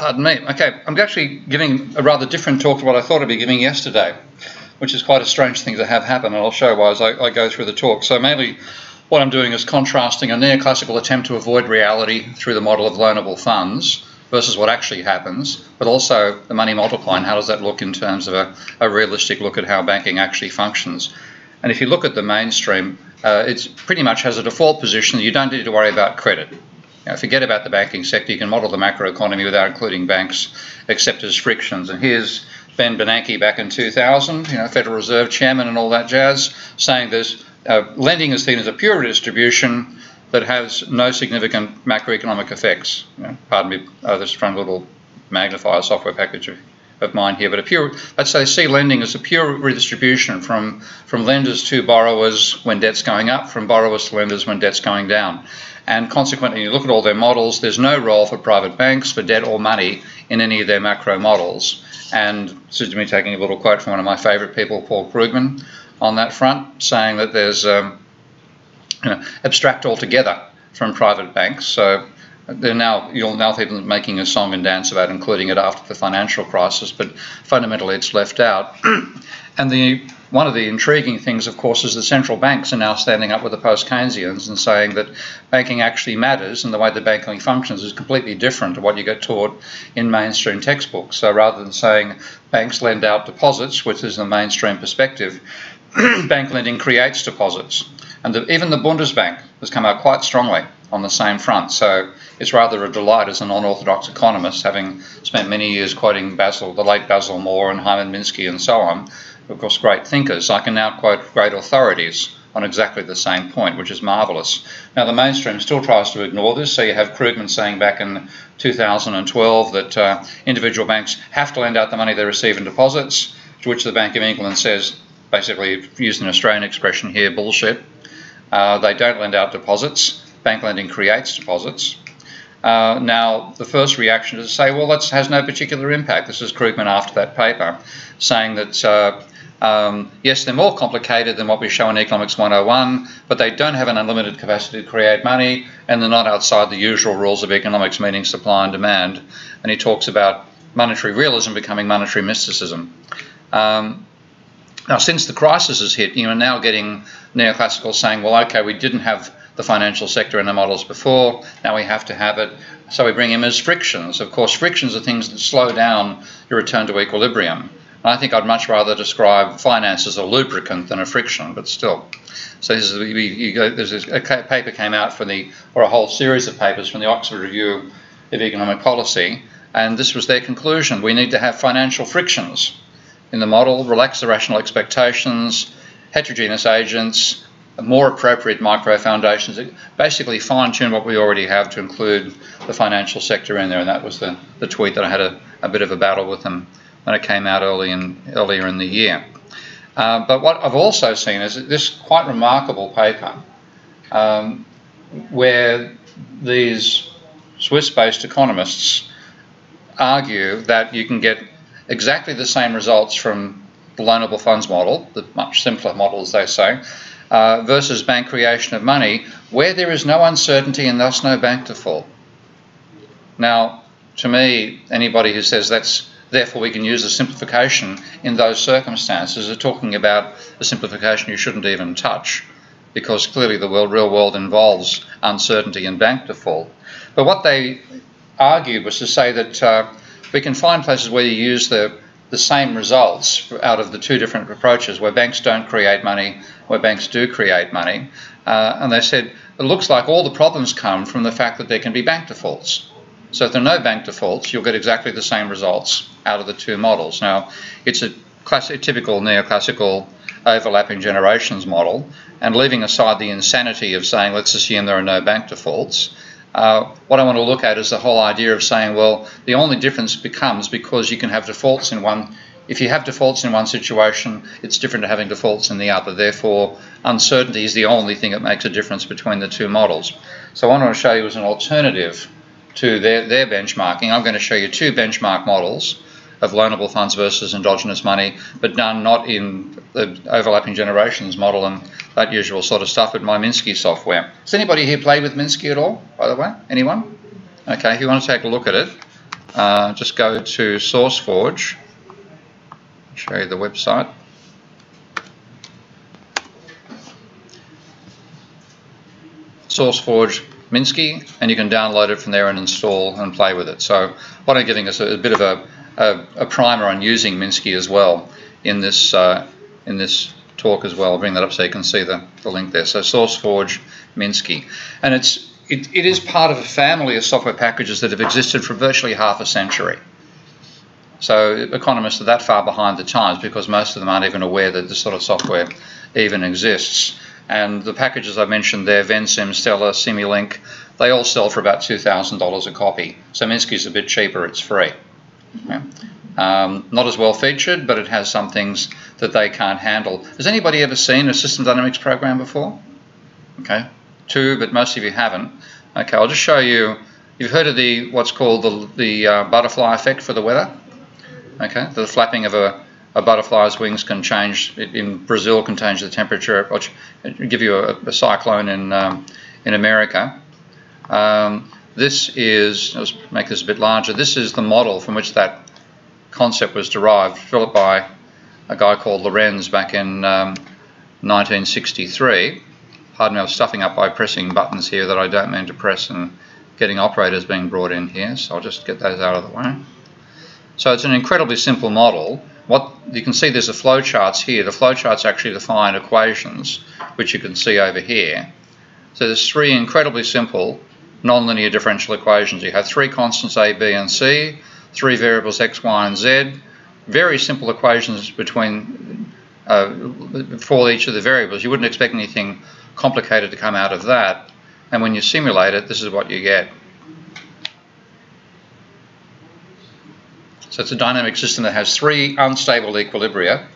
Pardon me. Okay, I'm actually giving a rather different talk to what I thought I'd be giving yesterday, which is quite a strange thing to have happen, and I'll show why as I, I go through the talk. So mainly what I'm doing is contrasting a neoclassical attempt to avoid reality through the model of loanable funds versus what actually happens, but also the money multiplier and how does that look in terms of a, a realistic look at how banking actually functions. And if you look at the mainstream, uh, it pretty much has a default position that you don't need to worry about credit. Forget about the banking sector. You can model the macroeconomy without including banks, except as frictions. And here's Ben Bernanke back in 2000, you know, Federal Reserve Chairman and all that jazz, saying this uh, lending is seen as a pure redistribution that has no significant macroeconomic effects. You know, pardon me, oh, this is a little magnifier software package of, of mine here, but a pure, let's say see lending as a pure redistribution from, from lenders to borrowers when debt's going up, from borrowers to lenders when debt's going down. And consequently, you look at all their models, there's no role for private banks for debt or money in any of their macro models. And this is me taking a little quote from one of my favorite people, Paul Krugman, on that front, saying that there's um, abstract altogether from private banks. So they're now you'll now people making a song and dance about including it after the financial crisis, but fundamentally it's left out. and the one of the intriguing things, of course, is the central banks are now standing up with the post-Keynesians and saying that banking actually matters and the way the banking functions is completely different to what you get taught in mainstream textbooks. So rather than saying banks lend out deposits, which is the mainstream perspective, bank lending creates deposits. And the, even the Bundesbank has come out quite strongly on the same front. So it's rather a delight as a non-orthodox economist, having spent many years quoting Basil, the late Basil Moore and Hyman Minsky and so on, of course great thinkers. I can now quote great authorities on exactly the same point, which is marvellous. Now the mainstream still tries to ignore this, so you have Krugman saying back in 2012 that uh, individual banks have to lend out the money they receive in deposits, to which the Bank of England says, basically using an Australian expression here, bullshit. Uh, they don't lend out deposits. Bank lending creates deposits. Uh, now, the first reaction is to say, well, that has no particular impact. This is Krugman after that paper, saying that, uh, um, yes, they're more complicated than what we show in Economics 101, but they don't have an unlimited capacity to create money, and they're not outside the usual rules of economics, meaning supply and demand. And he talks about monetary realism becoming monetary mysticism. Um, now, since the crisis has hit, you are now getting neoclassical saying, well, okay, we didn't have the financial sector in the models before, now we have to have it. So we bring in as frictions. Of course, frictions are things that slow down your return to equilibrium. I think I'd much rather describe finance as a lubricant than a friction, but still. So this is, you go, there's a paper came out for the, or a whole series of papers from the Oxford Review of Economic Policy, and this was their conclusion. We need to have financial frictions in the model, relax the rational expectations, heterogeneous agents, more appropriate micro foundations, basically fine tune what we already have to include the financial sector in there. And that was the, the tweet that I had a, a bit of a battle with them when it came out early in, earlier in the year. Uh, but what I've also seen is this quite remarkable paper um, where these Swiss-based economists argue that you can get exactly the same results from the loanable funds model, the much simpler model as they say, uh, versus bank creation of money, where there is no uncertainty and thus no bank default. Now, to me, anybody who says that's therefore we can use a simplification in those circumstances are talking about a simplification you shouldn't even touch because clearly the world, real world involves uncertainty and bank default. But what they argued was to say that uh, we can find places where you use the, the same results out of the two different approaches, where banks don't create money, where banks do create money. Uh, and they said it looks like all the problems come from the fact that there can be bank defaults. So if there are no bank defaults, you'll get exactly the same results out of the two models. Now, it's a classic, typical neoclassical overlapping generations model, and leaving aside the insanity of saying, let's assume there are no bank defaults, uh, what I want to look at is the whole idea of saying, well, the only difference becomes because you can have defaults in one. If you have defaults in one situation, it's different to having defaults in the other. Therefore, uncertainty is the only thing that makes a difference between the two models. So what I want to show you as an alternative to their, their benchmarking. I'm going to show you two benchmark models of loanable funds versus endogenous money, but done not in the overlapping generations model and that usual sort of stuff, but my Minsky software. Does anybody here play with Minsky at all, by the way? Anyone? Okay, if you want to take a look at it, uh, just go to SourceForge, show you the website. SourceForge Minsky, and you can download it from there and install and play with it. So what I'm giving is a, a bit of a, a, a, primer on using Minsky as well in this uh, in this talk as well. I'll bring that up so you can see the, the link there. So SourceForge Minsky, and it's it, it is part of a family of software packages that have existed for virtually half a century. So economists are that far behind the times because most of them aren't even aware that this sort of software even exists. And the packages I mentioned there, Vensim, Stella, Simulink, they all sell for about $2,000 a copy. So Minsky's a bit cheaper, it's free. Okay. Um, not as well featured, but it has some things that they can't handle. Has anybody ever seen a System Dynamics program before? Okay, two, but most of you haven't. Okay, I'll just show you. You've heard of the what's called the, the uh, butterfly effect for the weather. Okay, the flapping of a a butterfly's wings can change, in Brazil can change the temperature, or give you a, a cyclone in, um, in America. Um, this is, let's make this a bit larger, this is the model from which that concept was derived, developed by a guy called Lorenz back in um, 1963. Pardon me, I was stuffing up by pressing buttons here that I don't mean to press and getting operators being brought in here, so I'll just get those out of the way. So it's an incredibly simple model what you can see there's a flow charts here. The flow charts actually define equations, which you can see over here. So there's three incredibly simple nonlinear differential equations. You have three constants a, b, and c, three variables x, y, and z. Very simple equations between uh, for each of the variables. You wouldn't expect anything complicated to come out of that. And when you simulate it, this is what you get. So it's a dynamic system that has three unstable equilibria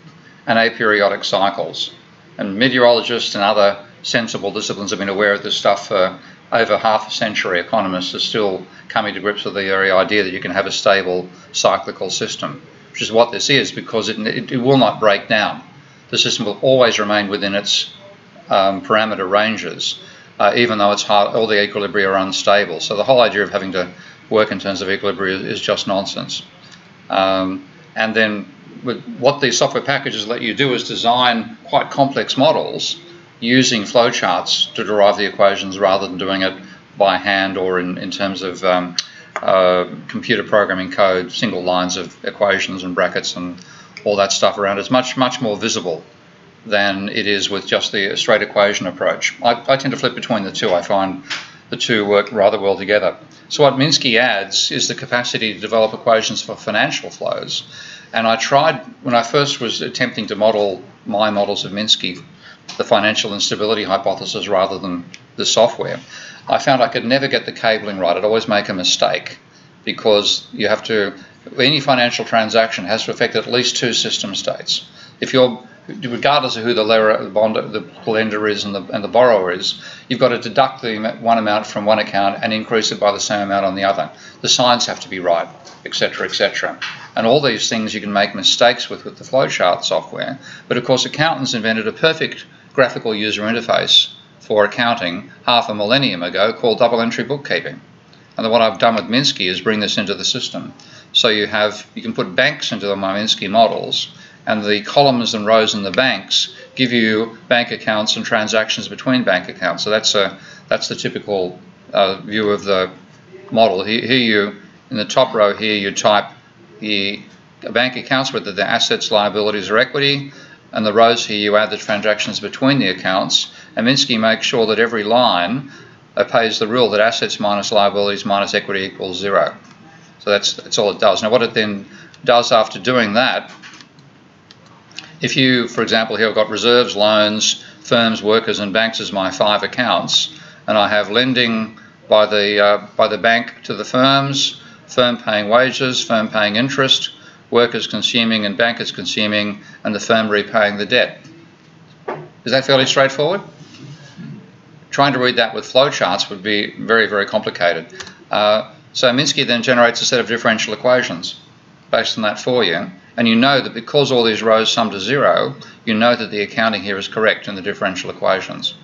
and aperiodic cycles. And meteorologists and other sensible disciplines have been aware of this stuff for over half a century. Economists are still coming to grips with the very idea that you can have a stable cyclical system, which is what this is because it, it, it will not break down. The system will always remain within its um, parameter ranges, uh, even though it's hard, all the equilibria are unstable. So the whole idea of having to work in terms of equilibria is just nonsense. Um, and then what these software packages let you do is design quite complex models using flowcharts to derive the equations rather than doing it by hand or in, in terms of um, uh, computer programming code, single lines of equations and brackets and all that stuff around. It's much, much more visible than it is with just the straight equation approach. I, I tend to flip between the two. I find the two work rather well together. So what Minsky adds is the capacity to develop equations for financial flows. And I tried, when I first was attempting to model my models of Minsky, the financial instability hypothesis rather than the software, I found I could never get the cabling right. I'd always make a mistake because you have to, any financial transaction has to affect at least two system states. If you're regardless of who the, lender, the, bond, the lender is and the, and the borrower is, you've got to deduct the one amount from one account and increase it by the same amount on the other. The signs have to be right, etc., etc. And all these things you can make mistakes with with the flowchart software. But of course, accountants invented a perfect graphical user interface for accounting half a millennium ago called double entry bookkeeping. And what I've done with Minsky is bring this into the system. So you have you can put banks into the Minsky models and the columns and rows in the banks give you bank accounts and transactions between bank accounts. So that's a that's the typical uh, view of the model. Here, here, you in the top row here you type the bank accounts whether they're assets, liabilities, or equity, and the rows here you add the transactions between the accounts. And Minsky makes sure that every line pays the rule that assets minus liabilities minus equity equals zero. So that's that's all it does. Now what it then does after doing that if you, for example, here I've got reserves, loans, firms, workers, and banks as my five accounts, and I have lending by the uh, by the bank to the firms, firm paying wages, firm paying interest, workers consuming and bankers consuming, and the firm repaying the debt. Is that fairly straightforward? Trying to read that with flowcharts would be very, very complicated. Uh, so Minsky then generates a set of differential equations based on that for you and you know that because all these rows sum to zero, you know that the accounting here is correct in the differential equations.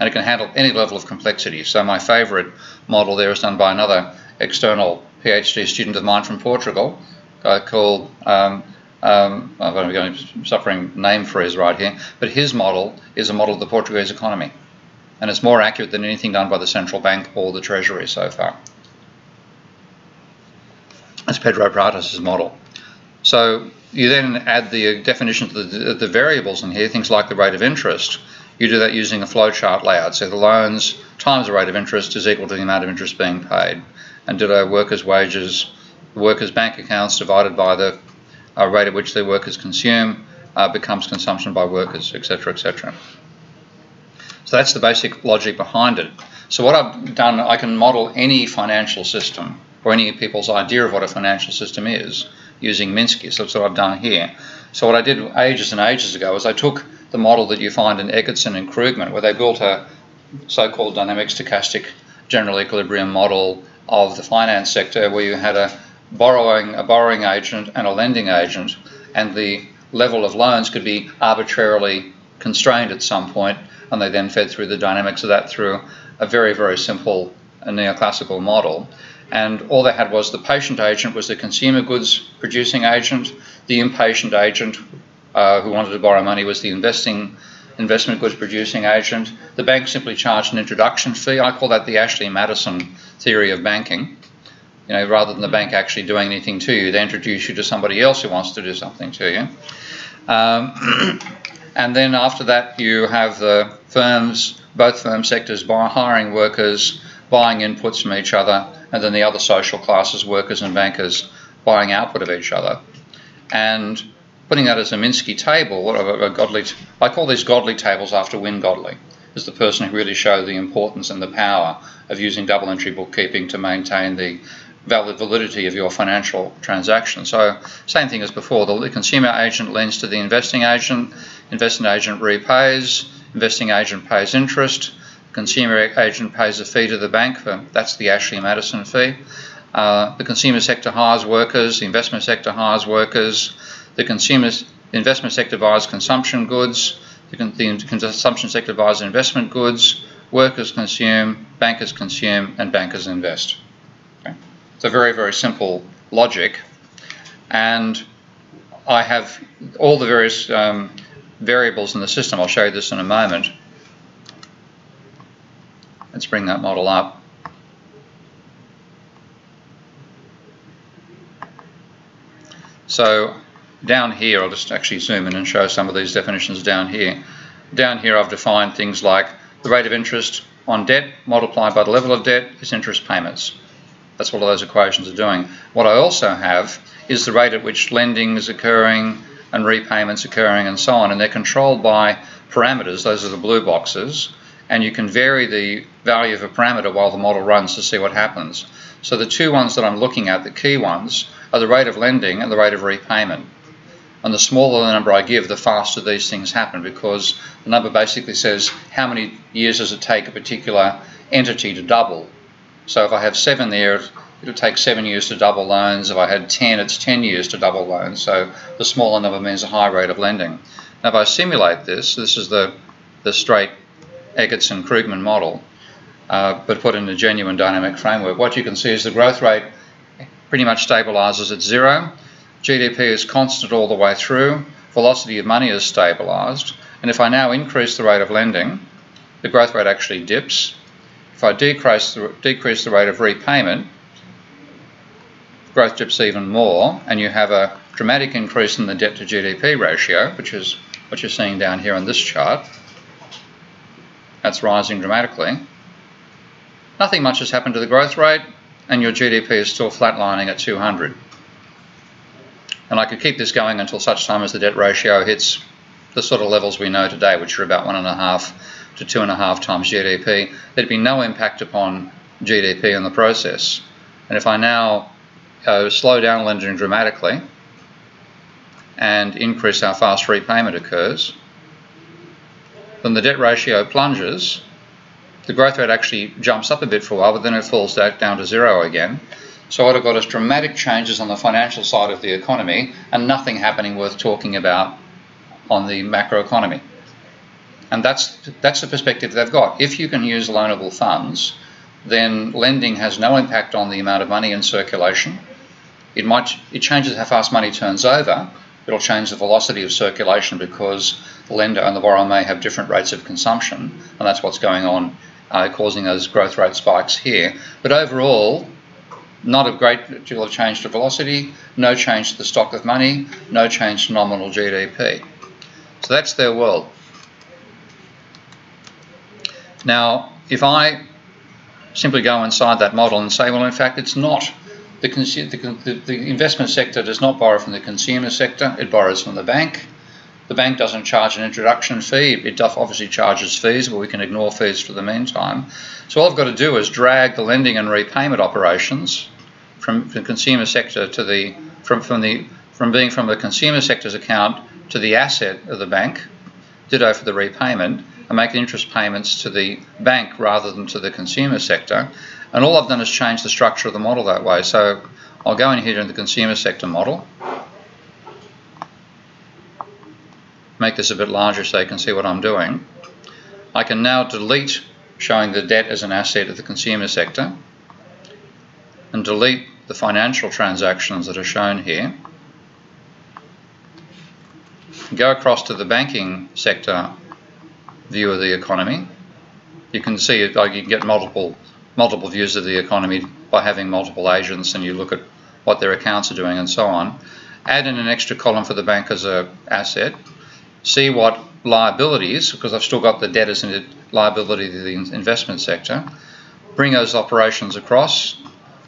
And it can handle any level of complexity. So my favorite model there is done by another external PhD student of mine from Portugal, guy called, um, um, I'm going to suffering name freeze right here, but his model is a model of the Portuguese economy. And it's more accurate than anything done by the central bank or the treasury so far. That's Pedro Pratas' model. So you then add the definitions of the, the, variables in here, things like the rate of interest. You do that using a flowchart layout. So the loans times the rate of interest is equal to the amount of interest being paid. And ditto workers' wages, workers' bank accounts divided by the uh, rate at which their workers consume uh, becomes consumption by workers, etc., etc. So that's the basic logic behind it. So what I've done, I can model any financial system or any people's idea of what a financial system is using Minsky. So that's what I've done here. So what I did ages and ages ago is I took the model that you find in Eggertsson and Krugman, where they built a so-called dynamic stochastic general equilibrium model of the finance sector, where you had a borrowing a borrowing agent and a lending agent, and the level of loans could be arbitrarily constrained at some point, and they then fed through the dynamics of that through a very very simple neoclassical model and all they had was the patient agent was the consumer goods producing agent, the impatient agent uh, who wanted to borrow money was the investing investment goods producing agent. The bank simply charged an introduction fee. I call that the Ashley Madison theory of banking. You know, rather than the bank actually doing anything to you, they introduce you to somebody else who wants to do something to you. Um, and then after that, you have the firms, both firm sectors, by hiring workers, buying inputs from each other, and then the other social classes, workers and bankers, buying output of each other. And putting that as a Minsky table, a, a Godley, I call these Godley tables after Wynne Godley, is the person who really showed the importance and the power of using double entry bookkeeping to maintain the valid validity of your financial transaction. So same thing as before, the consumer agent lends to the investing agent, investing agent repays, investing agent pays interest, consumer agent pays a fee to the bank, for, that's the Ashley Madison fee. Uh, the consumer sector hires workers, the investment sector hires workers, the consumer investment sector buys consumption goods, the, the consumption sector buys investment goods, workers consume, bankers consume, and bankers invest. It's a very, very simple logic. And I have all the various um, variables in the system. I'll show you this in a moment. Let's bring that model up. So down here, I'll just actually zoom in and show some of these definitions down here. Down here I've defined things like the rate of interest on debt multiplied by the level of debt is interest payments. That's what all those equations are doing. What I also have is the rate at which lending is occurring and repayments occurring and so on, and they're controlled by parameters, those are the blue boxes, and you can vary the value of a parameter while the model runs to see what happens. So the two ones that I'm looking at, the key ones, are the rate of lending and the rate of repayment. And the smaller the number I give, the faster these things happen because the number basically says how many years does it take a particular entity to double. So if I have seven there, it'll take seven years to double loans. If I had 10, it's 10 years to double loans. So the smaller number means a high rate of lending. Now if I simulate this, this is the, the straight Eggertsson-Krugman model, uh, but put in a genuine dynamic framework, what you can see is the growth rate pretty much stabilizes at zero. GDP is constant all the way through. Velocity of money is stabilized. And if I now increase the rate of lending, the growth rate actually dips. If I decrease the, decrease the rate of repayment, growth dips even more, and you have a dramatic increase in the debt to GDP ratio, which is what you're seeing down here on this chart. That's rising dramatically. Nothing much has happened to the growth rate and your GDP is still flatlining at 200. And I could keep this going until such time as the debt ratio hits the sort of levels we know today, which are about one and a half to two and a half times GDP. There'd be no impact upon GDP in the process. And if I now uh, slow down lending dramatically and increase how fast repayment occurs, then the debt ratio plunges. The growth rate actually jumps up a bit for a while, but then it falls down to zero again. So what I've got is dramatic changes on the financial side of the economy and nothing happening worth talking about on the macroeconomy. And that's, that's the perspective they've got. If you can use loanable funds, then lending has no impact on the amount of money in circulation. It might it changes how fast money turns over. It'll change the velocity of circulation because the lender and the borrower may have different rates of consumption, and that's what's going on, uh, causing those growth rate spikes here. But overall, not a great deal of change to velocity, no change to the stock of money, no change to nominal GDP. So that's their world. Now, if I simply go inside that model and say, well, in fact, it's not. The, the, the, investment sector does not borrow from the consumer sector, it borrows from the bank. The bank doesn't charge an introduction fee. It obviously charges fees, but we can ignore fees for the meantime. So all I've got to do is drag the lending and repayment operations from the consumer sector to the from from the from being from the consumer sector's account to the asset of the bank, ditto for the repayment, and make interest payments to the bank rather than to the consumer sector. And all I've done is change the structure of the model that way. So I'll go in here in the consumer sector model, make this a bit larger so you can see what I'm doing. I can now delete showing the debt as an asset of the consumer sector and delete the financial transactions that are shown here. Go across to the banking sector view of the economy. You can see it, like you can get multiple multiple views of the economy by having multiple agents and you look at what their accounts are doing and so on. Add in an extra column for the bank as a asset. See what liabilities, because I've still got the debtors and liability to the investment sector. Bring those operations across.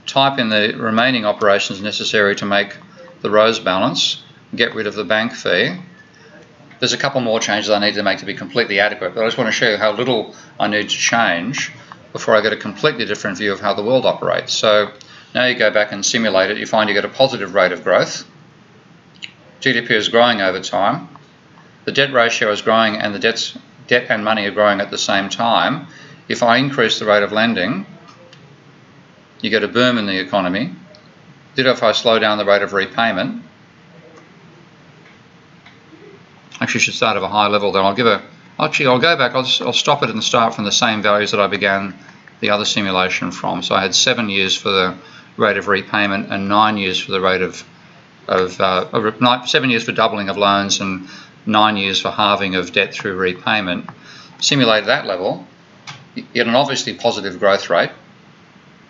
Type in the remaining operations necessary to make the rows balance. Get rid of the bank fee there's a couple more changes I need to make to be completely adequate, but I just want to show you how little I need to change before I get a completely different view of how the world operates. So now you go back and simulate it, you find you get a positive rate of growth. GDP is growing over time. The debt ratio is growing and the debts, debt and money are growing at the same time. If I increase the rate of lending, you get a boom in the economy. Did if I slow down the rate of repayment, actually should start at a high level then I'll give a actually I'll go back. I'll, I'll stop it and start from the same values that I began the other simulation from. So I had seven years for the rate of repayment and nine years for the rate of of uh, seven years for doubling of loans and nine years for halving of debt through repayment. Simulate that level you get an obviously positive growth rate.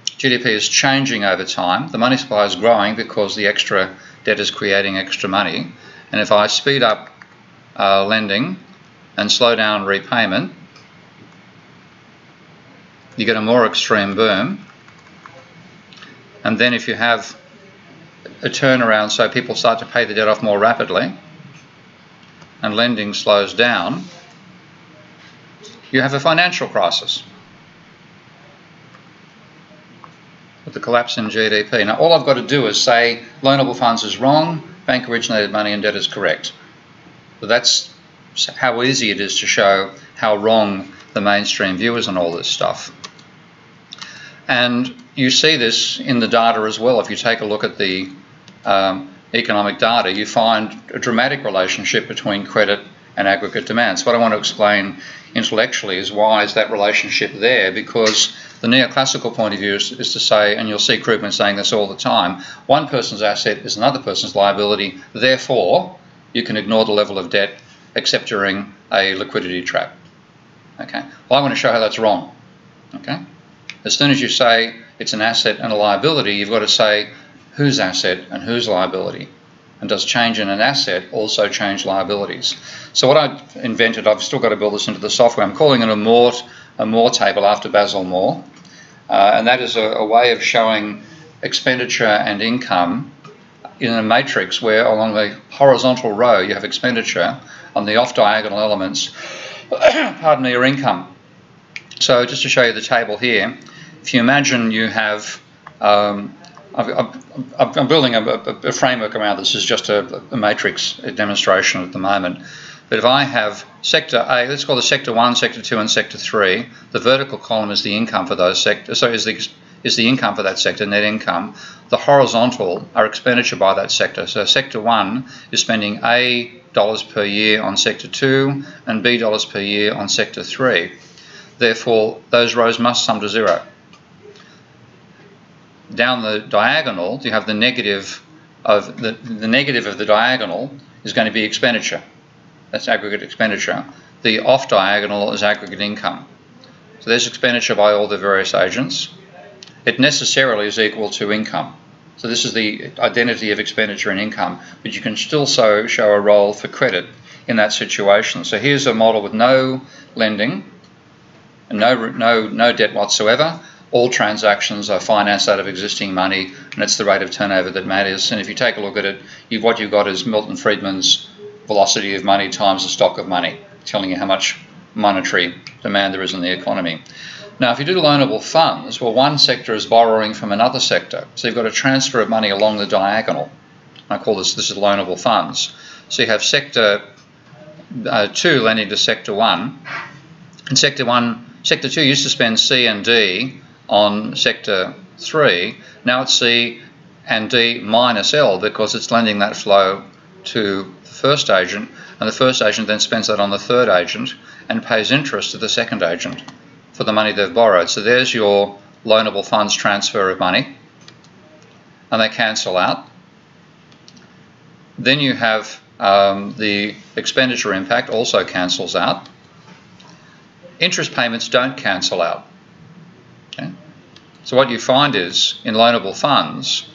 GDP is changing over time. The money supply is growing because the extra debt is creating extra money. And if I speed up uh, lending and slow down repayment, you get a more extreme boom. And then if you have a turnaround so people start to pay the debt off more rapidly and lending slows down, you have a financial crisis with the collapse in GDP. Now all I've got to do is say loanable funds is wrong, bank originated money and debt is correct. That's how easy it is to show how wrong the mainstream view is on all this stuff. And you see this in the data as well. If you take a look at the um, economic data, you find a dramatic relationship between credit and aggregate demand. So what I want to explain intellectually is why is that relationship there? Because the neoclassical point of view is, is, to say, and you'll see Krugman saying this all the time, one person's asset is another person's liability, therefore you can ignore the level of debt except during a liquidity trap. Okay. Well, I want to show how that's wrong. Okay. As soon as you say it's an asset and a liability, you've got to say whose asset and whose liability. And does change in an asset also change liabilities? So what I've invented, I've still got to build this into the software. I'm calling it a Moore, a Moore table after Basil Moore. Uh, and that is a, a way of showing expenditure and income in a matrix where along the horizontal row you have expenditure, on the off-diagonal elements, pardon me, your income. So just to show you the table here, if you imagine you have, um, I'm building a, a, framework around this, is just a, a matrix demonstration at the moment. But if I have sector A, let's call the sector 1, sector 2 and sector 3, the vertical column is the income for those sectors, so is the is the income for that sector, net income. The horizontal are expenditure by that sector. So sector one is spending A dollars per year on sector two and B dollars per year on sector three. Therefore, those rows must sum to zero. down the diagonal, you have the negative of the, the negative of the diagonal is going to be expenditure. That's aggregate expenditure. The off diagonal is aggregate income. So there's expenditure by all the various agents. It necessarily is equal to income. So this is the identity of expenditure and income, but you can still so show a role for credit in that situation. So here's a model with no lending and no, no, no debt whatsoever. All transactions are financed out of existing money, and it's the rate of turnover that matters. And if you take a look at it, you, what you've got is Milton Friedman's velocity of money times the stock of money, telling you how much monetary demand there is in the economy. Now, if you do loanable funds, well, one sector is borrowing from another sector. So you've got a transfer of money along the diagonal. I call this, this is loanable funds. So you have sector uh, two lending to sector one. And sector one, sector two used to spend C and D on sector three. Now it's C and D minus L because it's lending that flow to the first agent, and the first agent then spends that on the third agent and pays interest to the second agent for the money they've borrowed. So there's your loanable funds transfer of money, and they cancel out. Then you have um, the expenditure impact also cancels out. Interest payments don't cancel out. Okay? So what you find is in loanable funds,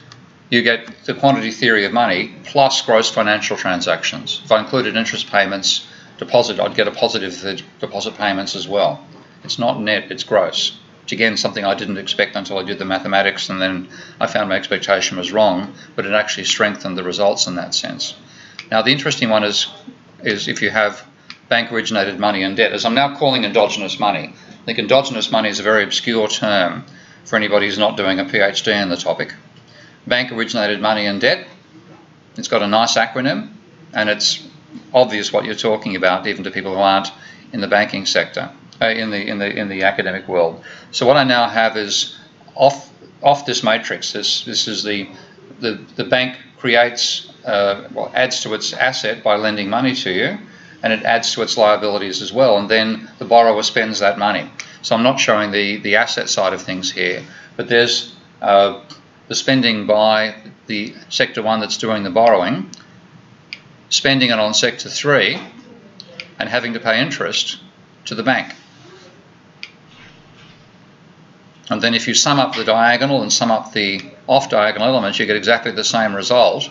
you get the quantity theory of money plus gross financial transactions. If I included interest payments, deposit, I'd get a positive deposit payments as well. It's not net, it's gross. Which again, something I didn't expect until I did the mathematics, and then I found my expectation was wrong, but it actually strengthened the results in that sense. Now, the interesting one is, is if you have bank originated money and debt, as I'm now calling endogenous money. I think endogenous money is a very obscure term for anybody who's not doing a PhD in the topic. Bank originated money and debt, it's got a nice acronym, and it's obvious what you're talking about, even to people who aren't in the banking sector uh, in the in the in the academic world. So what I now have is off off this matrix. This this is the the the bank creates uh, well adds to its asset by lending money to you, and it adds to its liabilities as well. And then the borrower spends that money. So I'm not showing the the asset side of things here, but there's uh, the spending by the sector one that's doing the borrowing, spending it on sector three, and having to pay interest to the bank. And then if you sum up the diagonal and sum up the off-diagonal elements, you get exactly the same result.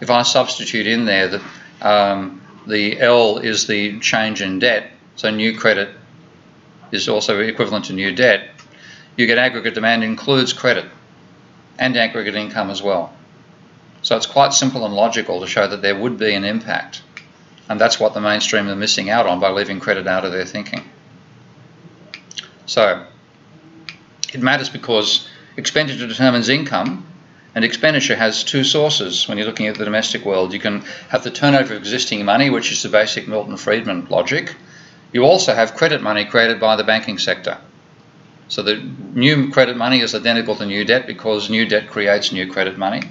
If I substitute in there that um, the L is the change in debt, so new credit is also equivalent to new debt, you get aggregate demand includes credit and aggregate income as well. So it's quite simple and logical to show that there would be an impact. And that's what the mainstream are missing out on by leaving credit out of their thinking. So it matters because expenditure determines income, and expenditure has two sources when you're looking at the domestic world. You can have the turnover of existing money, which is the basic Milton Friedman logic. You also have credit money created by the banking sector. So the new credit money is identical to new debt because new debt creates new credit money.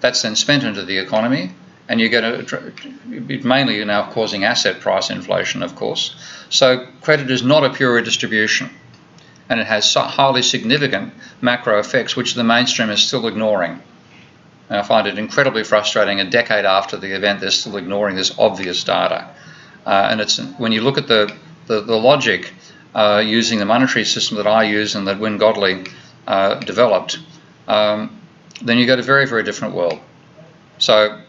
That's then spent into the economy, and you get a mainly now causing asset price inflation, of course. So credit is not a pure redistribution and it has highly significant macro effects which the mainstream is still ignoring. And I find it incredibly frustrating. A decade after the event, they're still ignoring this obvious data. Uh, and it's when you look at the the, the logic uh, using the monetary system that I use and that Wynne Godley uh, developed, um, then you get a very very different world. So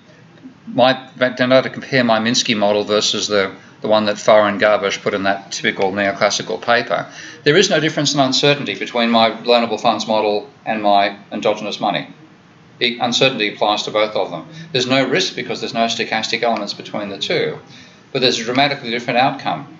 my back down to compare my Minsky model versus the the one that Farah and Garbush put in that typical neoclassical paper, there is no difference in uncertainty between my loanable funds model and my endogenous money. The uncertainty applies to both of them. There's no risk because there's no stochastic elements between the two, but there's a dramatically different outcome.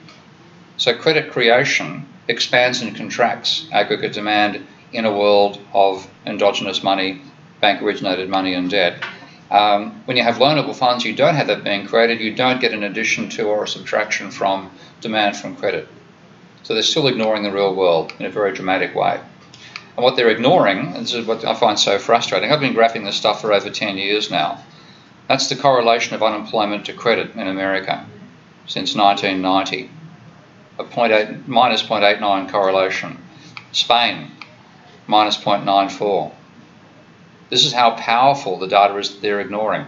So credit creation expands and contracts aggregate demand in a world of endogenous money, bank originated money and debt. Um, when you have loanable funds, you don't have that being created. You don't get an addition to or a subtraction from demand from credit. So they're still ignoring the real world in a very dramatic way. And what they're ignoring, and this is what I find so frustrating, I've been graphing this stuff for over 10 years now. That's the correlation of unemployment to credit in America since 1990. A 0.8, minus 0.89 correlation. Spain, minus 0.94. This is how powerful the data is that they're ignoring.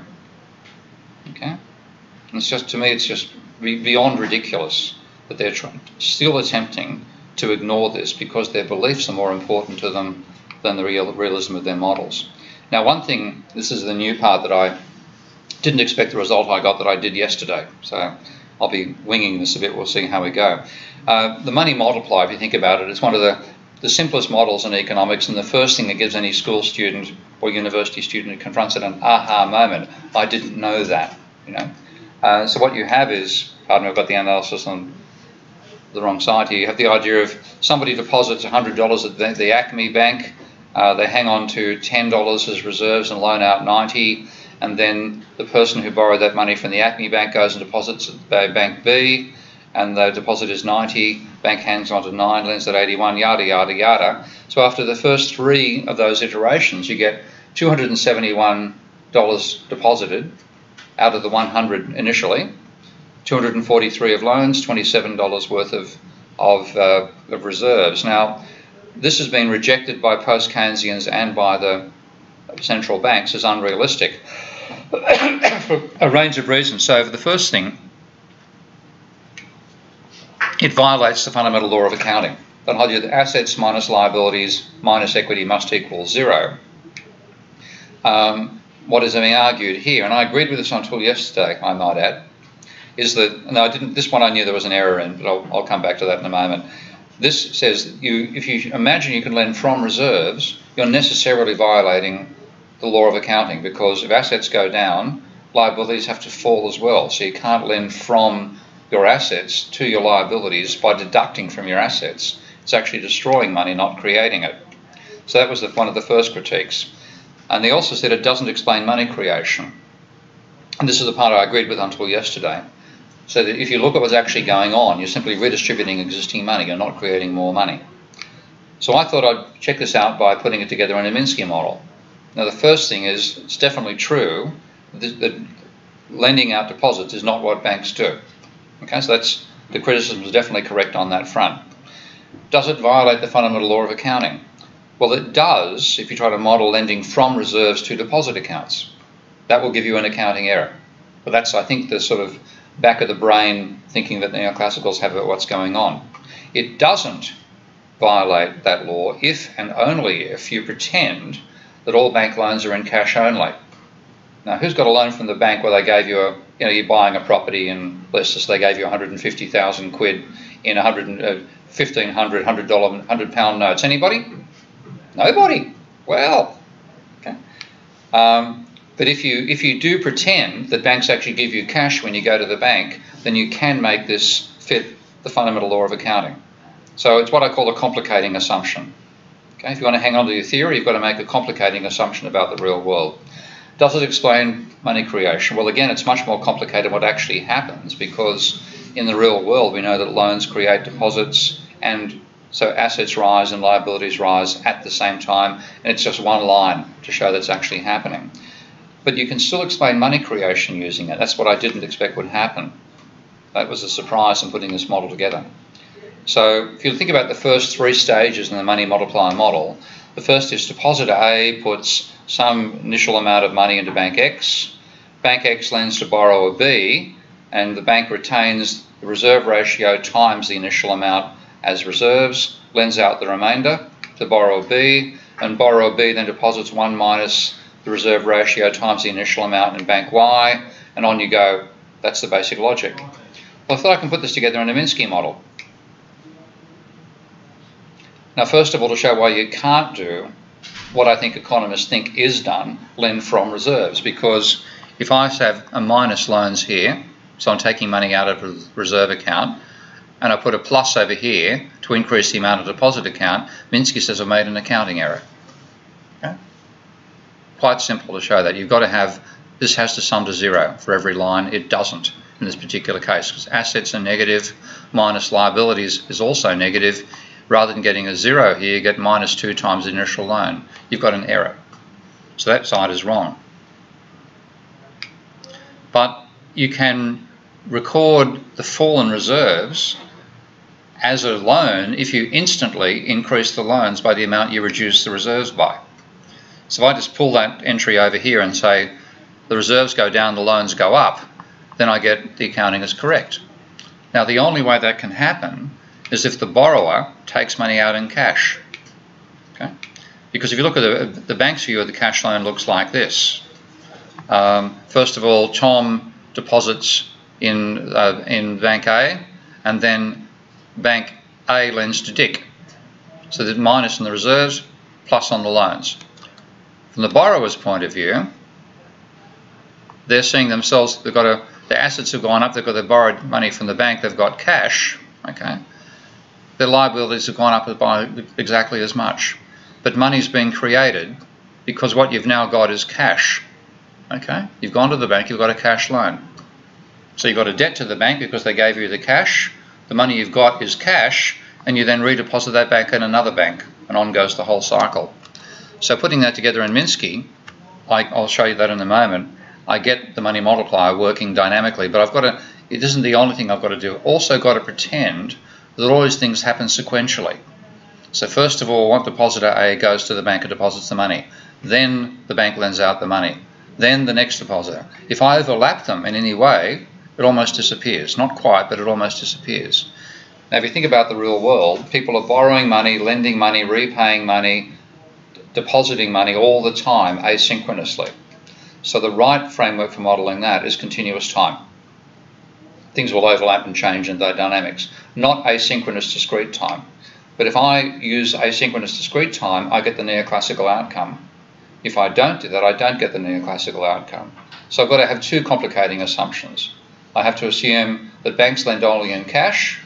Okay? And it's just, to me, it's just beyond ridiculous that they're still attempting to ignore this because their beliefs are more important to them than the real, realism of their models. Now, one thing, this is the new part that I didn't expect the result I got that I did yesterday. So I'll be winging this a bit. We'll see how we go. Uh, the money multiplier, if you think about it, it's one of the, the simplest models in economics and the first thing that gives any school student or university student who confronts it an aha moment. I didn't know that, you know. Uh, so what you have is, pardon me, I've got the analysis on the wrong side here. You have the idea of somebody deposits $100 at the, the Acme Bank. Uh, they hang on to $10 as reserves and loan out 90 and then the person who borrowed that money from the Acme Bank goes and deposits at Bank B, and the deposit is 90, bank hangs on to 9, lends at 81, yada, yada, yada. So after the first three of those iterations, you get $271 deposited out of the 100 initially, 243 of loans, $27 worth of, of, uh, of reserves. Now, this has been rejected by post-Keynesians and by the central banks as unrealistic for a range of reasons. So, for the first thing, it violates the fundamental law of accounting. That hold you that assets minus liabilities minus equity must equal zero. Um, what is being argued here, and I agreed with this until yesterday, I might add, is that no, I didn't. This one I knew there was an error in, but I'll, I'll come back to that in a moment. This says you, if you imagine you can lend from reserves, you're necessarily violating the law of accounting because if assets go down, liabilities have to fall as well. So you can't lend from your assets to your liabilities by deducting from your assets. It's actually destroying money, not creating it. So that was the, one of the first critiques. And they also said it doesn't explain money creation. And this is the part I agreed with until yesterday. So that if you look at what's actually going on, you're simply redistributing existing money, you're not creating more money. So I thought I'd check this out by putting it together in a Minsky model. Now, the first thing is it's definitely true that, that lending out deposits is not what banks do. Okay, so that's the criticism is definitely correct on that front. Does it violate the fundamental law of accounting? Well, it does if you try to model lending from reserves to deposit accounts. That will give you an accounting error. But that's, I think, the sort of back of the brain thinking that the neoclassicals have about what's going on. It doesn't violate that law if and only if you pretend that all bank loans are in cash only. Now, who's got a loan from the bank where they gave you a, you know, you're buying a property and let's just they gave you 150,000 quid in 100, uh, 1500, 100 dollar, 100 pound notes? Anybody? Nobody. Well, okay. Um, but if you if you do pretend that banks actually give you cash when you go to the bank, then you can make this fit the fundamental law of accounting. So it's what I call a complicating assumption. Okay, if you want to hang on to your theory, you've got to make a complicating assumption about the real world. Does it explain money creation? Well, again, it's much more complicated what actually happens because in the real world we know that loans create deposits and so assets rise and liabilities rise at the same time, and it's just one line to show that's actually happening. But you can still explain money creation using it. That's what I didn't expect would happen. That was a surprise in putting this model together. So if you think about the first three stages in the money multiplier model, the first is depositor A puts some initial amount of money into bank X, bank X lends to borrower B, and the bank retains the reserve ratio times the initial amount as reserves, lends out the remainder to borrower B, and borrower B then deposits 1 minus the reserve ratio times the initial amount in bank Y, and on you go. That's the basic logic. Well, I thought I can put this together in a Minsky model. Now, first of all, to show why you can't do what I think economists think is done, lend from reserves, because if I have a minus loans here, so I'm taking money out of a reserve account, and I put a plus over here to increase the amount of deposit account, Minsky says I've made an accounting error. Okay? Quite simple to show that. You've got to have, this has to sum to zero for every line. It doesn't in this particular case, because assets are negative, minus liabilities is also negative rather than getting a zero here, you get minus 2 times the initial loan. You've got an error. So that side is wrong. But you can record the fall in reserves as a loan if you instantly increase the loans by the amount you reduce the reserves by. So if I just pull that entry over here and say the reserves go down, the loans go up, then I get the accounting is correct. Now the only way that can happen is if the borrower takes money out in cash. Okay? Because if you look at the, the bank's view of the cash loan looks like this. Um, first of all, Tom deposits in, uh, in Bank A and then Bank A lends to Dick. So there's minus in the reserves, plus on the loans. From the borrower's point of view, they're seeing themselves, they've got a, assets have gone up, they've got their borrowed money from the bank, they've got cash, okay? Their liabilities have gone up by exactly as much. But money's being created because what you've now got is cash, okay? You've gone to the bank, you've got a cash loan. So you've got a debt to the bank because they gave you the cash, the money you've got is cash, and you then redeposit that back in another bank, and on goes the whole cycle. So putting that together in Minsky, I, will show you that in a moment, I get the money multiplier working dynamically, but I've got to, it isn't the only thing I've got to do. I've also got to pretend that all these things happen sequentially. So first of all, one depositor A goes to the bank and deposits the money. Then the bank lends out the money. Then the next depositor. If I overlap them in any way, it almost disappears. Not quite, but it almost disappears. Now, if you think about the real world, people are borrowing money, lending money, repaying money, depositing money all the time asynchronously. So the right framework for modeling that is continuous time. Things will overlap and change in their dynamics, not asynchronous discrete time. But if I use asynchronous discrete time, I get the neoclassical outcome. If I don't do that, I don't get the neoclassical outcome. So I've got to have two complicating assumptions. I have to assume that banks lend only in cash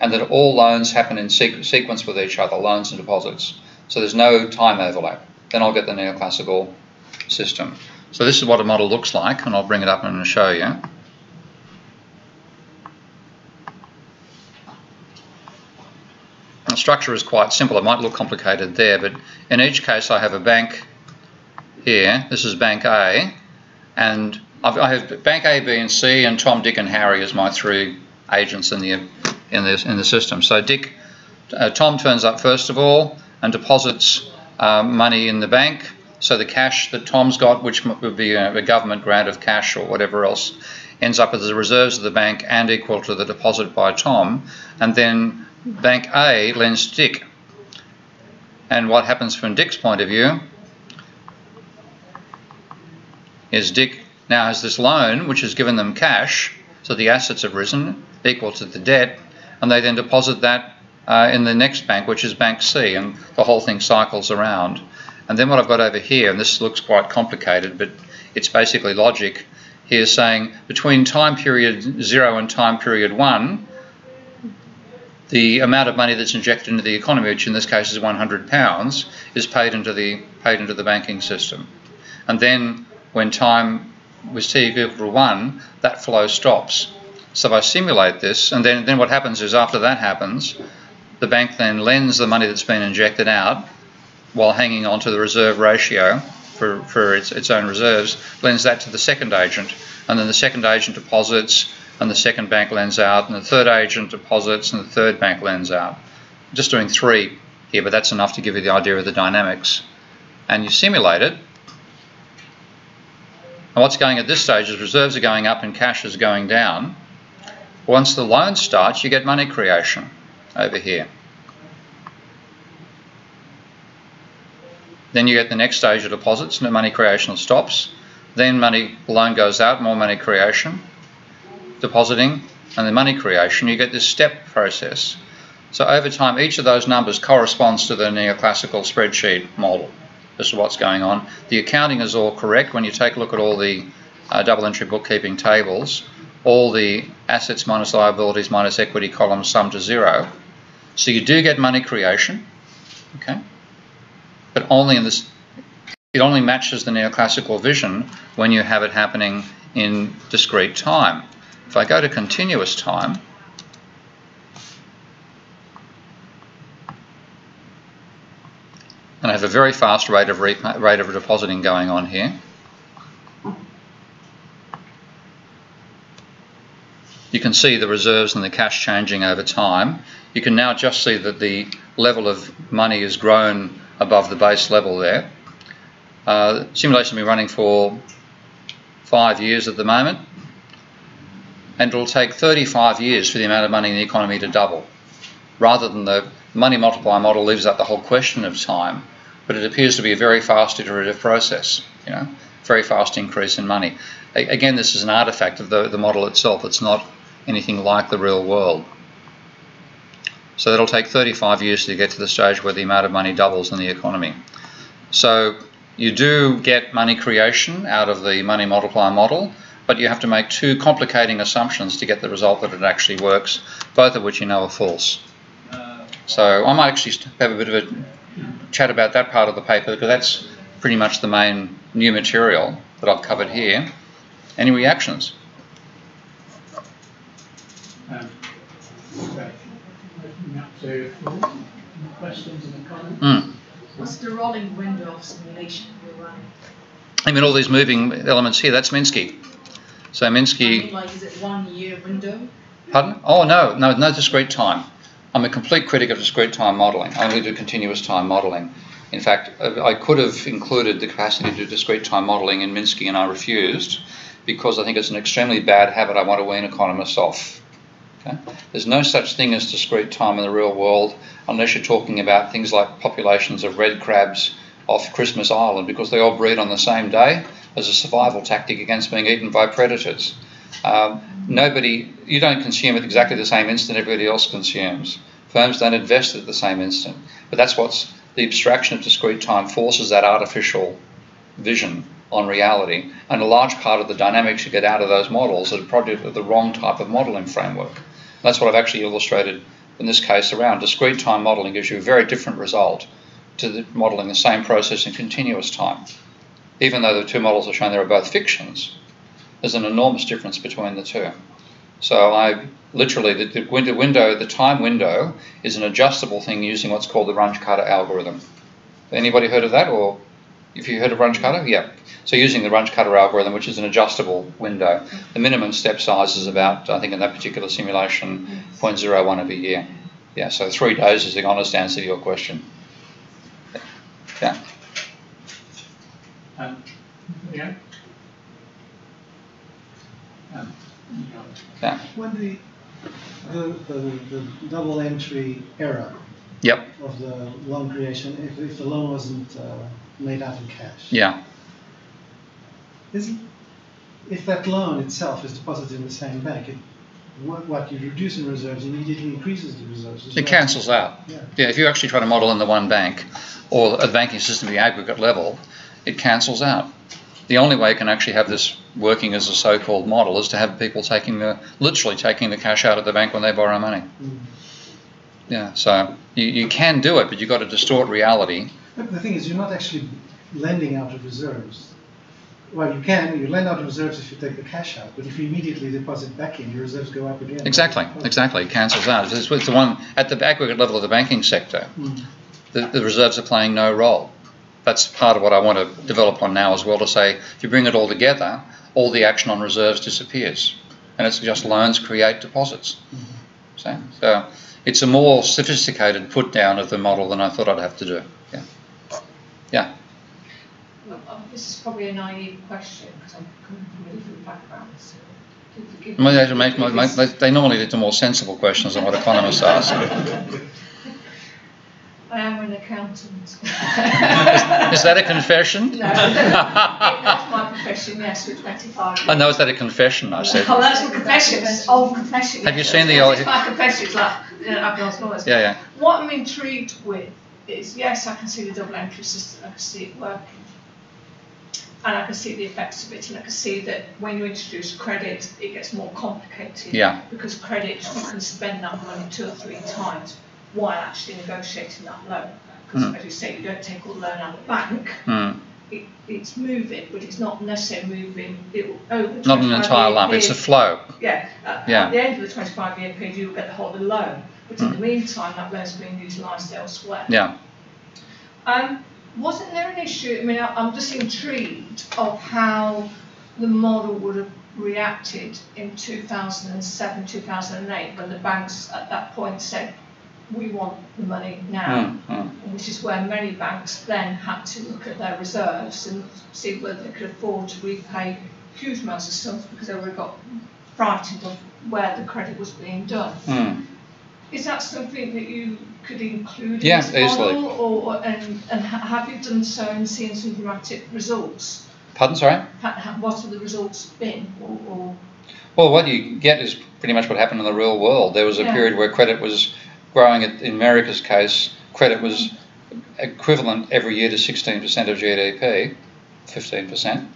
and that all loans happen in sequence with each other, loans and deposits. So there's no time overlap. Then I'll get the neoclassical system. So this is what a model looks like, and I'll bring it up and show you. Structure is quite simple. It might look complicated there, but in each case I have a bank here. This is bank A, and I have bank A, B, and C, and Tom, Dick, and Harry as my three agents in the in the in the system. So Dick, uh, Tom turns up first of all and deposits uh, money in the bank. So the cash that Tom's got, which would be a, a government grant of cash or whatever else, ends up as the reserves of the bank and equal to the deposit by Tom. And then Bank A lends Dick. And what happens from Dick's point of view is Dick now has this loan which has given them cash, so the assets have risen equal to the debt, and they then deposit that uh, in the next bank, which is Bank C, and the whole thing cycles around. And then what I've got over here, and this looks quite complicated, but it's basically logic, here saying between time period 0 and time period 1, the amount of money that's injected into the economy, which in this case is 100 pounds, is paid into the paid into the banking system. And then when time was t equal to 1, that flow stops. So if I simulate this, and then, then what happens is after that happens, the bank then lends the money that's been injected out while hanging on to the reserve ratio for, for its, its own reserves, lends that to the second agent, and then the second agent deposits and the second bank lends out, and the third agent deposits, and the third bank lends out. I'm just doing three here, but that's enough to give you the idea of the dynamics. And you simulate it. And what's going at this stage is reserves are going up and cash is going down. Once the loan starts, you get money creation over here. Then you get the next stage of deposits, no money creation stops. Then money loan goes out, more money creation depositing and the money creation, you get this step process. So over time, each of those numbers corresponds to the neoclassical spreadsheet model. This is what's going on. The accounting is all correct. When you take a look at all the uh, double entry bookkeeping tables, all the assets minus liabilities minus equity columns sum to zero. So you do get money creation, okay? But only in this, it only matches the neoclassical vision when you have it happening in discrete time. If I go to continuous time, and I have a very fast rate of, rate of depositing going on here, you can see the reserves and the cash changing over time. You can now just see that the level of money has grown above the base level there. Uh, simulation has been running for five years at the moment, and it'll take 35 years for the amount of money in the economy to double. Rather than the money multiplier model leaves out the whole question of time, but it appears to be a very fast iterative process, you know, very fast increase in money. A again, this is an artifact of the, the model itself. It's not anything like the real world. So it'll take 35 years to get to the stage where the amount of money doubles in the economy. So you do get money creation out of the money multiplier model, but you have to make two complicating assumptions to get the result that it actually works, both of which you know are false. So I might actually have a bit of a chat about that part of the paper because that's pretty much the main new material that I've covered here. Any reactions? Okay. Opening up to questions and comments. Mm. What's the rolling window of simulation we're running? I mean, all these moving elements here, that's Minsky. So I mean, Minsky, like, is it one year window? pardon? Oh, no, no, no discrete time. I'm a complete critic of discrete time modelling. I only do continuous time modelling. In fact, I could have included the capacity to do discrete time modelling in Minsky and I refused because I think it's an extremely bad habit I want to wean economists off. Okay? There's no such thing as discrete time in the real world unless you're talking about things like populations of red crabs off Christmas Island because they all breed on the same day as a survival tactic against being eaten by predators. Um, nobody, you don't consume at exactly the same instant everybody else consumes. Firms don't invest at the same instant. But that's what's the abstraction of discrete time forces that artificial vision on reality. And a large part of the dynamics you get out of those models are probably the wrong type of modeling framework. That's what I've actually illustrated in this case around. Discrete time modeling gives you a very different result to the modeling the same process in continuous time. Even though the two models are shown they are both fictions, there's an enormous difference between the two. So I literally, the, the window, window, the time window is an adjustable thing using what's called the Runge-Kutta algorithm. Anybody heard of that or if you heard of Runge-Kutta? Yeah. So using the Runge-Kutta algorithm, which is an adjustable window, the minimum step size is about, I think in that particular simulation, 0.01 of a year. Yeah, so three days is the honest answer to your question. Yeah. Um, yeah. Um, Yeah. When the, the, the, the double entry error Yep. of the loan creation, if, if the loan wasn't uh, made out in cash, Yeah. is if that loan itself is deposited in the same bank, it, what, what you reduce in reserves immediately increases the reserves. It well. cancels out. Yeah. Yeah, if you actually try to model in the one bank or a banking system at the aggregate level, it cancels out. The only way you can actually have this working as a so-called model is to have people taking the, literally taking the cash out of the bank when they borrow money. Mm. Yeah, so you, you can do it, but you've got to distort reality. But the thing is, you're not actually lending out of reserves. Well, you can, you lend out of reserves if you take the cash out, but if you immediately deposit back in, your reserves go up again. Exactly, exactly. It cancels out. It's, the one at the aggregate level of the banking sector. Mm. the, the reserves are playing no role. That's part of what I want to develop on now as well to say if you bring it all together, all the action on reserves disappears. And it's just loans create deposits. So, so it's a more sophisticated put down of the model than I thought I'd have to do. Yeah. Yeah. Well, um, this is probably a naive question because I'm coming from a different background. So do forgive I mean, me they, make, if make, they normally lead to more sensible questions than what economists ask. I am an accountant. Is that a confession? No, that's my profession, yes, for 25 years. I know, is that a confession? I said. Oh, that's a confession, old confession. Have you seen the old- It's my confession, it's like, you know, I've lost noise. Yeah, yeah. What I'm intrigued with is, yes, I can see the double entry system, I can see it working. And I can see the effects of it, and I can see that when you introduce credit, it gets more complicated. Yeah. Because credit, you can spend that money two or three times while actually negotiating that loan. Because Mm. as you say, you don't take all the loan out of the bank, Hmm. it, it's moving, but it's not necessarily moving, it will, over Not an entire lump, it's a flow. yeah, at, Yeah. at the end of the 25 year period, you'll get the whole of the loan. But in the meantime, that loan's being utilised elsewhere. Yeah. Um, wasn't there an issue? I mean, I, I'm just intrigued of how the model would have reacted in 2007, 2008, when the banks at that point said, we want the money now. Mm, mm. Which is where many banks then had to look at their reserves and see whether they could afford to repay huge amounts of sums because they already got frightened of where the credit was being done. Mm. Is that something that you could include Yeah, in this model, or and, and have you done so and seen some dramatic results? Pardon, sorry? Ha, ha, what have the results been, or, or Well, what you get is pretty much what happened in the real world. There was a Yeah. period where credit was growing. At, in America's case, credit was equivalent every year to 16% of GDP, 15%,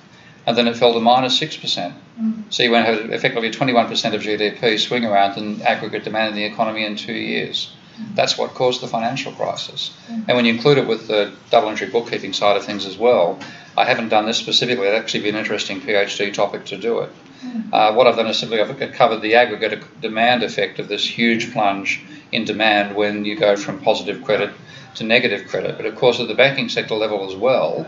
and then it fell to minus 6%. Mm. So you went had effectively 21% of GDP swing around in aggregate demand in the economy in two years. That's what caused the financial crisis. And when you include it with the double entry bookkeeping side of things as well, I haven't done this specifically. It'd actually be an interesting PhD topic to do it. Uh, what I've done is simply I've covered the aggregate demand effect of this huge plunge in demand when you go from positive credit to negative credit. But of course, at the banking sector level as well,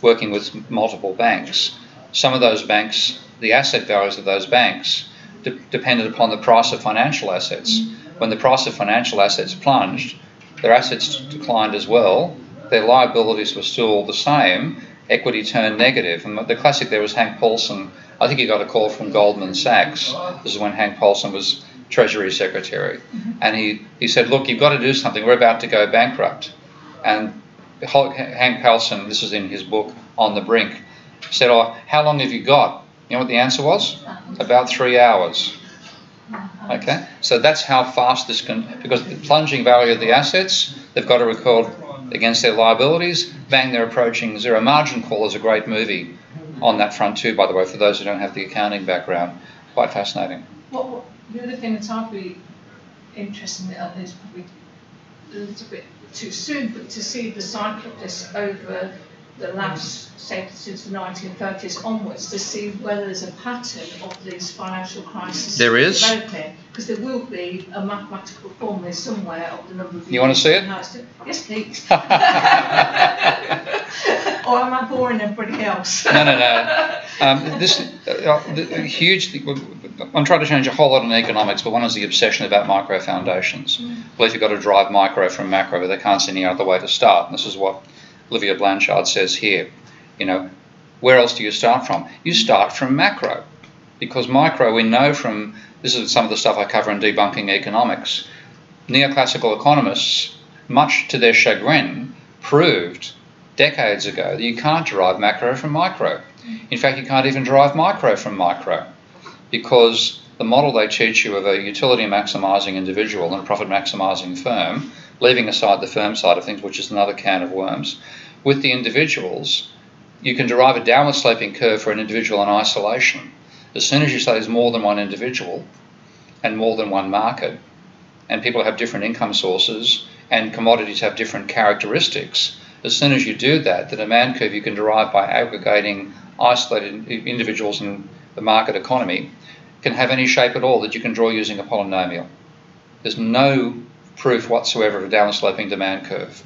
working with multiple banks, some of those banks, the asset values of those banks, de- depended upon the price of financial assets. When the price of financial assets plunged, their assets declined as well. Their liabilities were still the same. Equity turned negative. And the classic there was Hank Paulson. I think he got a call from Goldman Sachs. This is when Hank Paulson was Treasury Secretary. Mm-hmm. And he, he said, Look, you've got to do something. We're about to go bankrupt. And Hank Paulson, this is in his book, On the Brink, said, Oh, how long have you got? You know what the answer was? About three hours. Uh-huh. Okay, so that's how fast this can, because the plunging value of the assets, they've got to record against their liabilities. Bang, they're approaching zero. Margin Call is a great movie on that front too, by the way, for those who don't have the accounting background. Quite fascinating. What, the other thing that I'd be interested in uh, is probably a little bit too soon, but to see the cycle this over the last, say, since the 1930s onwards, to see whether there's a pattern of these financial crises There is. developing, because there will be a mathematical formula somewhere of the number of You wanna see it? and how it's done. Yes, please. or am I boring everybody else? no, no, no. Um, this uh, the, huge. I'm trying to change a whole lot in economics, but one is the obsession about micro foundations. Mm. Believe you've got to drive micro from macro, but they can't see any other way to start. And this is what Olivier Blanchard says here. You know, where else do you start from? You start from macro, because micro we know from this is some of the stuff I cover in debunking economics. Neoclassical economists, much to their chagrin, proved decades ago that you can't derive macro from micro. Mm. In fact, you can't even derive micro from micro because the model they teach you of a utility maximizing individual and a profit maximizing firm, leaving aside the firm side of things, which is another can of worms, with the individuals, you can derive a downward sloping curve for an individual in isolation. As soon as you say there's more than one individual and more than one market, and people have different income sources and commodities have different characteristics, as soon as you do that, the demand curve you can derive by aggregating isolated individuals in the market economy can have any shape at all that you can draw using a polynomial. There's no proof whatsoever of a downward sloping demand curve.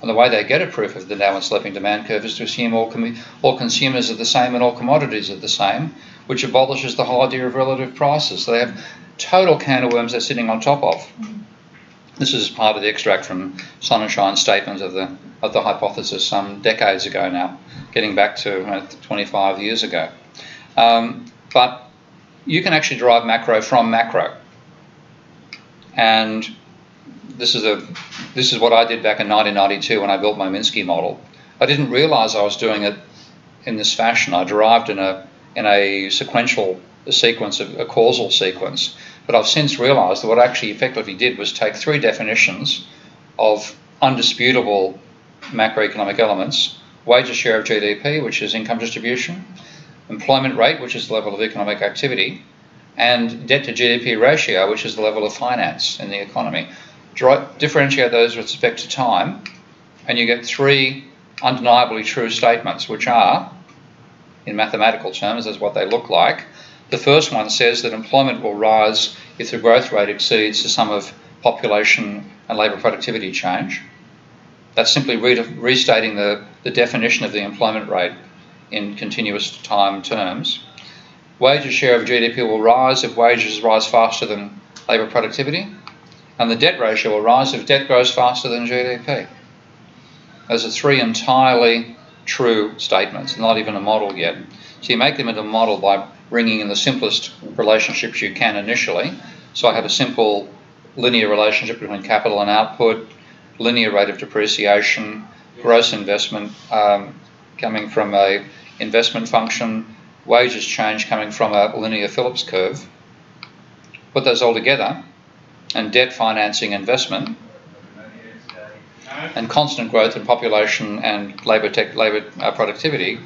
And the way they get a proof of the downward sloping demand curve is to assume all, all consumers are the same and all commodities are the same, which abolishes the whole idea of relative prices. So they have total can of worms they're sitting on top of. This is part of the extract from Sonnenschein's statement of the of the hypothesis some decades ago now, getting back to uh, 25 years ago. Um, but you can actually derive macro from macro, and this is a this is what I did back in 1992 when I built my Minsky model. I didn't realise I was doing it in this fashion. I derived in a in a sequential sequence, of a causal sequence. But I've since realised that what I actually effectively did was take three definitions of undisputable macroeconomic elements wages share of GDP, which is income distribution, employment rate, which is the level of economic activity, and debt to GDP ratio, which is the level of finance in the economy. Differentiate those with respect to time, and you get three undeniably true statements, which are, in mathematical terms, as what they look like. The first one says that employment will rise if the growth rate exceeds the sum of population and labour productivity change. That's simply re- restating the, the definition of the employment rate in continuous time terms. Wages share of GDP will rise if wages rise faster than labour productivity. And the debt ratio will rise if debt grows faster than GDP. Those are three entirely true statements, not even a model yet. So you make them into a model by bringing in the simplest relationships you can initially. So I have a simple linear relationship between capital and output, linear rate of depreciation, gross investment um, coming from a investment function, wages change coming from a linear Phillips curve. Put those all together, and debt financing investment, and constant growth in population and labour tech, labour uh, productivity,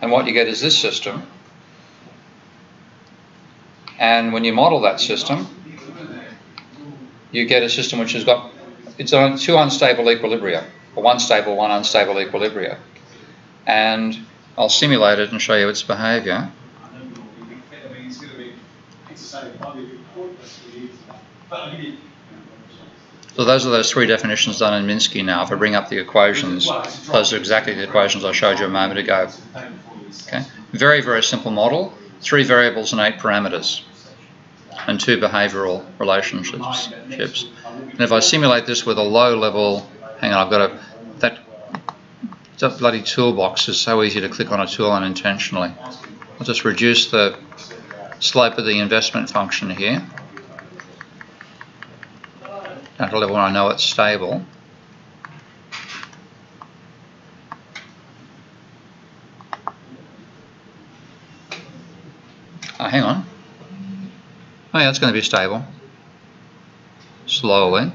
and what you get is this system. And when you model that system, you get a system which has got it's on two unstable equilibria, or one stable, one unstable equilibria. And I'll simulate it and show you its behaviour. So those are those three definitions done in Minsky now. If I bring up the equations, those are exactly the equations I showed you a moment ago. Okay, Very, very simple model, three variables and eight parameters, and two behavioural relationships. And if I simulate this with a low level, hang on, I've got a, that, bloody toolbox is so easy to click on a tool unintentionally. I'll just reduce the slope of the investment function here at a level I know it's stable. Oh, hang on. Oh yeah, it's going to be stable. Slowly.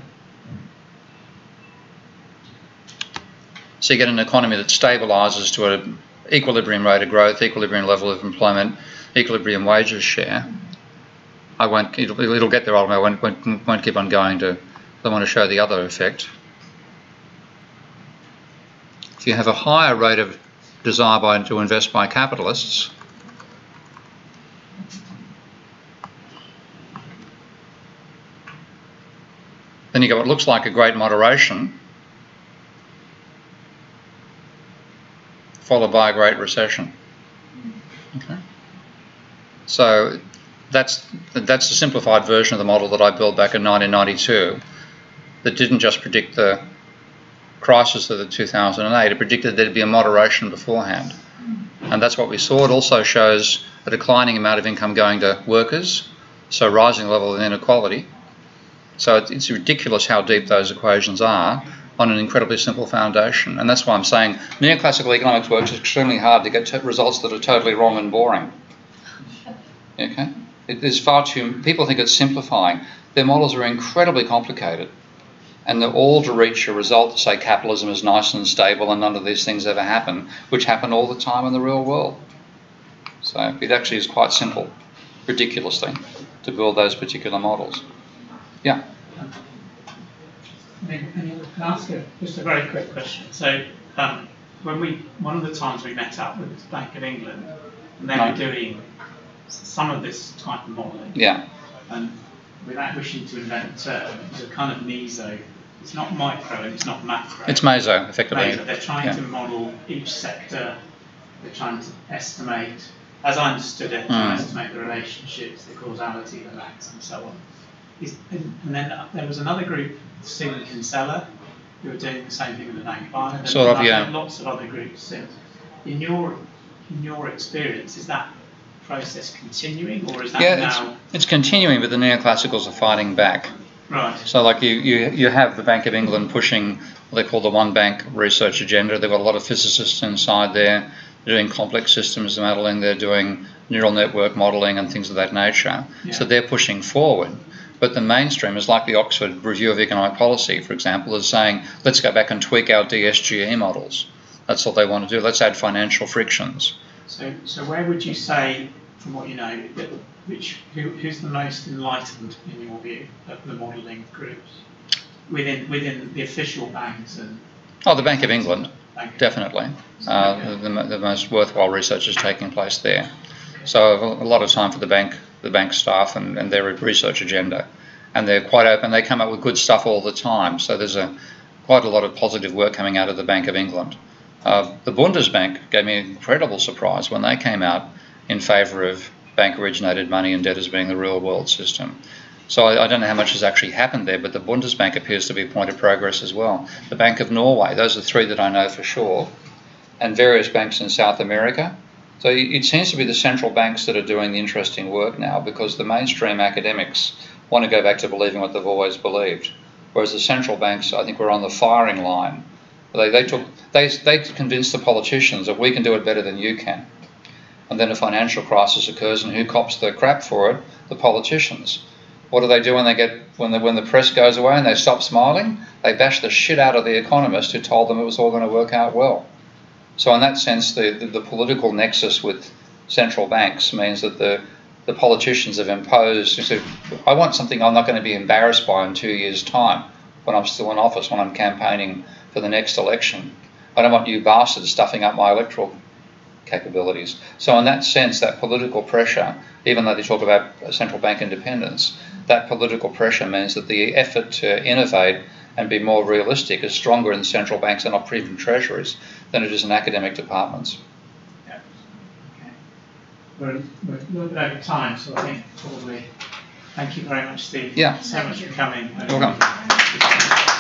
So you get an economy that stabilises to an equilibrium rate of growth, equilibrium level of employment, equilibrium wages share. I won't, it'll, it'll get there, I won't, won't, won't keep on going to I want to show the other effect. If you have a higher rate of desire by, to invest by capitalists, then you get what looks like a great moderation, followed by a great recession. Okay. So that's that's a simplified version of the model that I built back in 1992 that didn't just predict the crisis of the 2008, it predicted there'd be a moderation beforehand. And that's what we saw. It also shows a declining amount of income going to workers, so rising level of inequality. So it's ridiculous how deep those equations are on an incredibly simple foundation. And that's why I'm saying neoclassical economics works extremely hard to get results that are totally wrong and boring. Okay? It is far too, people think it's simplifying. Their models are incredibly complicated and they're all to reach a result to say capitalism is nice and stable and none of these things ever happen, which happen all the time in the real world. So it actually is quite simple, ridiculously, to build those particular models. Yeah. Can I ask you just a very quick question? So um, when we, one of the times we met up with the Bank of England, and they were doing some of this type of modelling. Yeah. And without wishing to invent a term, it was a kind of meso it's not micro and it's not macro. It's meso, effectively. Meso. They're trying yeah. to model each sector. They're trying to estimate, as I understood it, mm. to estimate the relationships, the causality, the lags, and so on. Is, and, and, then there was another group, Singh and Kinsella, who were doing the same thing with the Bank of Ireland. Sort of, yeah. Lots of other groups since. In your in your experience, is that process continuing, or is that yeah, now? It's, it's continuing, but the neoclassicals are fighting back. Right. So, like you, you, you have the Bank of England pushing what they call the one bank research agenda. They've got a lot of physicists inside there. They're doing complex systems modeling. They're doing neural network modeling and things of that nature. Yeah. So they're pushing forward. But the mainstream is like the Oxford Review of Economic Policy, for example, is saying, let's go back and tweak our DSGE models. That's what they want to do. Let's add financial frictions. So, so where would you say, from what you know, that which who, who's the most enlightened in your view of the modelling groups within within the official banks and? Oh, the Bank of England, Bank definitely. Uh, the, the, most worthwhile research is taking place there. So a lot of time for the bank, the bank staff, and, and their research agenda, and they're quite open. They come up with good stuff all the time. So there's a quite a lot of positive work coming out of the Bank of England. Uh, the Bundesbank gave me an incredible surprise when they came out in favour of bank originated money and debt as being the real world system. So I, I don't know how much has actually happened there, but the Bundesbank appears to be a point of progress as well. The Bank of Norway, those are three that I know for sure, and various banks in South America. So it seems to be the central banks that are doing the interesting work now because the mainstream academics want to go back to believing what they've always believed. Whereas the central banks, I think, were on the firing line. They, they took they, they convinced the politicians that we can do it better than you can. And then a financial crisis occurs, and who cops the crap for it? The politicians. What do they do when they get when the when the press goes away and they stop smiling? They bash the shit out of the economist who told them it was all going to work out well. So in that sense, the, the, the political nexus with central banks means that the the politicians have imposed. So I want something I'm not going to be embarrassed by in two years' time when I'm still in office, when I'm campaigning for the next election. I don't want you bastards stuffing up my electoral capabilities. So in that sense, that political pressure, even though they talk about central bank independence, that political pressure means that the effort to innovate and be more realistic is stronger in central banks than not even treasuries than it is in academic departments. Yeah. Okay. We're, we're a little bit over time, so I think probably, thank you very much, Steve. Yeah. So much for coming. Welcome.